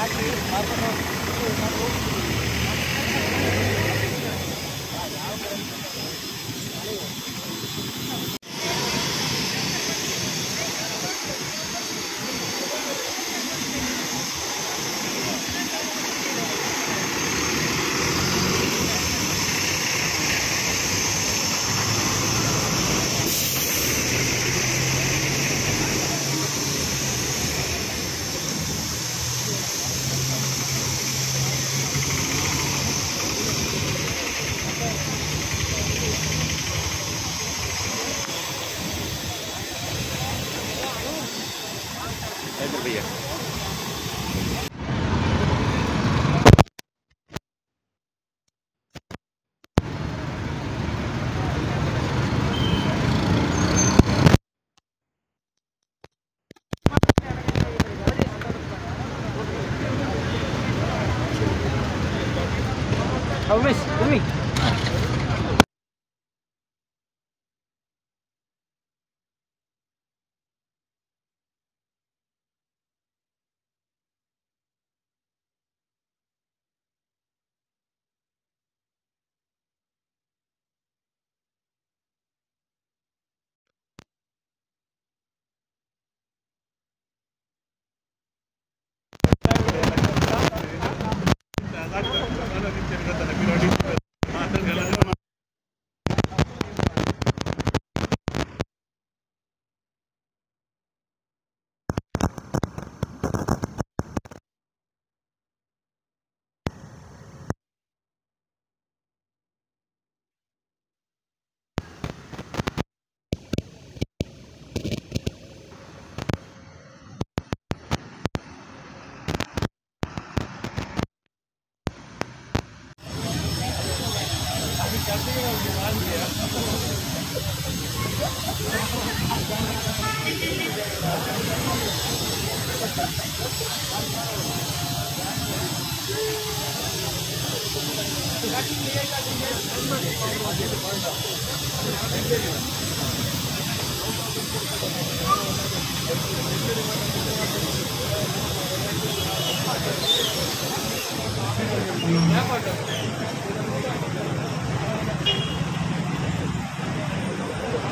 아직 맞아서 Oh, Riz, Riz. Umi.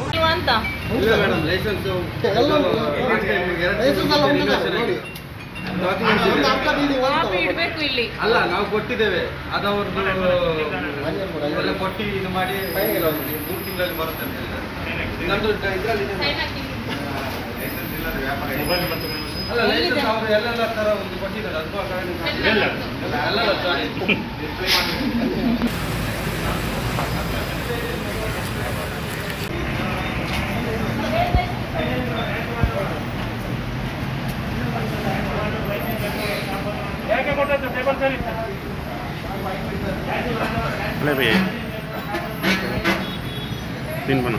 ನೀವು ಅಂತ ಇಲ್ಲ ಮೇಡಮ್ ಲೈಸೆನ್ಸ್ ಕಾಪಿ ಇಡಬೇಕು ಇಲ್ಲಿ. ಅಲ್ಲ ನಾವು ಕೊಟ್ಟಿದ್ದೇವೆ. ಅದವ್ರದ್ದು ಎಲ್ಲ ಕೊಟ್ಟು ಇದು ಮಾಡಿ ಮೂರು ತಿಂಗಳಲ್ಲಿ ಬರುತ್ತೆ ಅಂತ ಇಲ್ಲ ನಂದು ಇದ್ರಲ್ಲಿ ಅಲ್ಲ ಲೈಸೆನ್ಸ್ ಅವರು ಎಲ್ಲೆಲ್ಲ ತರ ಒಂದು ಕೊಟ್ಟಿದ್ದಾರೆ. ಅದು ಕಾರಣ ಎಲ್ಲ ಸಾರಿ ले भैया तीन बनो।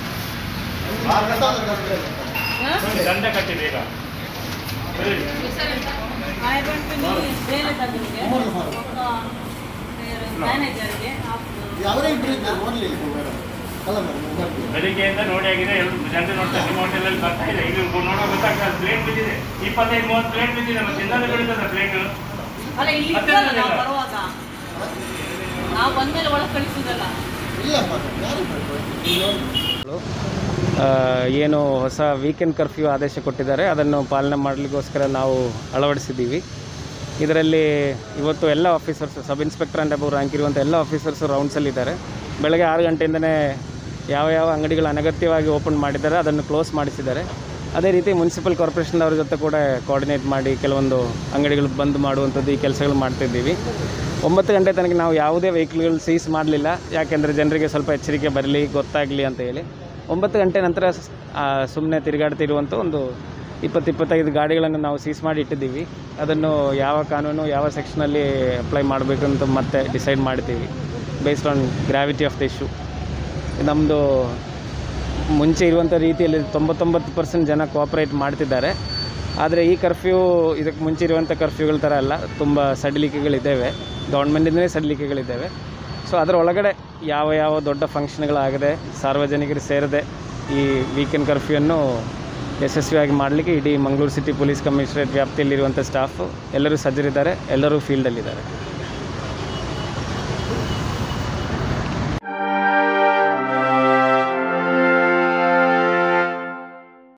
ದಂಡ ಕಟ್ಟಿ ಬೇಗ. ಹೇಳಿ. ಆಯ್ ಬಂತು ನೀವು ಬೇರೆ ತಂದಿದ್ದೆ ಒಬ್ಬ ಮ್ಯಾನೇಜರ್ಗೆ ಅವರೇ ಇಬ್ಬರು ಇದ್ದಾರೆ ನೋಡ್ಲಿ ಮೇಡಮ್ ಅಲ್ಲ ಮೇಡಮ್ ಬೆಳಿಗ್ಗೆಯಿಂದ ನೋಡಿ ಆಗಿದೆ ಜನರು ನೋಡ್ತಾರೆ ನಿಮ್ಮ ಹೋಟೆಲಲ್ಲಿ ಬರ್ತಾ ಇದೆ ಇಲ್ಲಿ ನೋಡೋ ಗೊತ್ತಾಗ್ತದೆ ಪ್ಲೇಟ್ ಬಿದ್ದಿದೆ ಇಪ್ಪತ್ತೈದು ಮೂವತ್ತು ಪ್ಲೇಟ್ ಬಿದ್ದಿದೆ ಮತ್ತೆ ಇನ್ನೊಂದು ಬೆಳೀತದ ಪ್ಲೇಟ್ ನಾವು ಬಂದ್ಮೇಲೆ ಒಳಗೆ ಕಳಿಸುದಲ್ಲ. ಇಲ್ಲ ಏನು ಹೊಸ ವೀಕೆಂಡ್ ಕರ್ಫ್ಯೂ ಆದೇಶ ಕೊಟ್ಟಿದ್ದಾರೆ. ಅದನ್ನು ಪಾಲನೆ ಮಾಡಲಿಕ್ಕೋಸ್ಕರ ನಾವು ಅಳವಡಿಸಿದ್ದೀವಿ. ಇದರಲ್ಲಿ ಇವತ್ತು ಎಲ್ಲ officers sub inspector and above rank ಇರುವಂಥ ಎಲ್ಲ ಆಫೀಸರ್ಸು ರೌಂಡ್ಸಲ್ಲಿದ್ದಾರೆ ಬೆಳಗ್ಗೆ ಆರು ಗಂಟೆಯಿಂದನೇ ಯಾವ ಯಾವ ಅಂಗಡಿಗಳು ಅನಗತ್ಯವಾಗಿ ಓಪನ್ ಮಾಡಿದ್ದಾರೆ, ಅದನ್ನು ಕ್ಲೋಸ್ ಮಾಡಿಸಿದ್ದಾರೆ. ಅದೇ ರೀತಿ ಮುನ್ಸಿಪಲ್ ಕಾರ್ಪೊರೇಷನ್ದವ್ರ ಜೊತೆ ಕೂಡ ಕೋಆರ್ಡಿನೇಟ್ ಮಾಡಿ ಕೆಲವೊಂದು ಅಂಗಡಿಗಳು ಬಂದ್ ಮಾಡುವಂಥದ್ದು ಈ ಕೆಲಸಗಳು ಮಾಡ್ತಿದ್ದೀವಿ. ಒಂಬತ್ತು ಗಂಟೆ ತನಕ ನಾವು ಯಾವುದೇ ವೆಹಿಕಲ್ಗಳು ಸೀಸ್ ಮಾಡಲಿಲ್ಲ. ಯಾಕೆಂದರೆ ಜನರಿಗೆ ಸ್ವಲ್ಪ ಎಚ್ಚರಿಕೆ ಬರಲಿ, ಗೊತ್ತಾಗಲಿ ಅಂತ ಹೇಳಿ. ಒಂಬತ್ತು ಗಂಟೆ ನಂತರ ಸುಮ್ಮನೆ ತಿರುಗಾಡ್ತಿರುವಂಥ ಒಂದು ಇಪ್ಪತ್ತು ಇಪ್ಪತ್ತೈದು ಗಾಡಿಗಳನ್ನು ನಾವು ಸೀಸ್ ಮಾಡಿ ಇಟ್ಟಿದ್ದೀವಿ. ಅದನ್ನು ಯಾವ ಕಾನೂನು, ಯಾವ ಸೆಕ್ಷನಲ್ಲಿ ಅಪ್ಲೈ ಮಾಡಬೇಕು ಅಂತ ಮತ್ತೆ ಡಿಸೈಡ್ ಮಾಡ್ತೀವಿ. Based on gravity of the issue ನಮ್ಮದು ಮುಂಚೆ ಇರುವಂಥ ರೀತಿಯಲ್ಲಿ ತೊಂಬತ್ತೊಂಬತ್ತು ಪರ್ಸೆಂಟ್ ಜನ ಕೋಆಪ್ರೇಟ್ ಮಾಡ್ತಿದ್ದಾರೆ. ಆದರೆ ಈ ಕರ್ಫ್ಯೂ ಇದಕ್ಕೆ ಮುಂಚೆ ಇರುವಂಥ ಕರ್ಫ್ಯೂಗಳ ಥರ ಅಲ್ಲ, ತುಂಬ ಸಡಿಲಿಕೆಗಳಿದ್ದಾವೆ. ಗೌರ್ಮೆಂಟಿಂದಲೇ ಸಡಿಲಿಕೆಗಳಿದ್ದಾವೆ. ಸೊ ಅದರ ಒಳಗಡೆ ಯಾವ ಯಾವ ದೊಡ್ಡ ಫಂಕ್ಷನ್ಗಳಾಗದೆ ಸಾರ್ವಜನಿಕರು ಸೇರದೆ ಈ ವೀಕೆಂಡ್ ಕರ್ಫ್ಯೂಯನ್ನು ಯಶಸ್ವಿಯಾಗಿ ಮಾಡಲಿಕ್ಕೆ ಇಡೀ ಮಂಗಳೂರು ಸಿಟಿ ಪೊಲೀಸ್ ಕಮಿಷನರೇಟ್ ವ್ಯಾಪ್ತಿಯಲ್ಲಿರುವಂಥ ಸ್ಟಾಫು ಎಲ್ಲರೂ ಸಜ್ಜರಿದ್ದಾರೆ, ಎಲ್ಲರೂ ಫೀಲ್ಡಲ್ಲಿದ್ದಾರೆ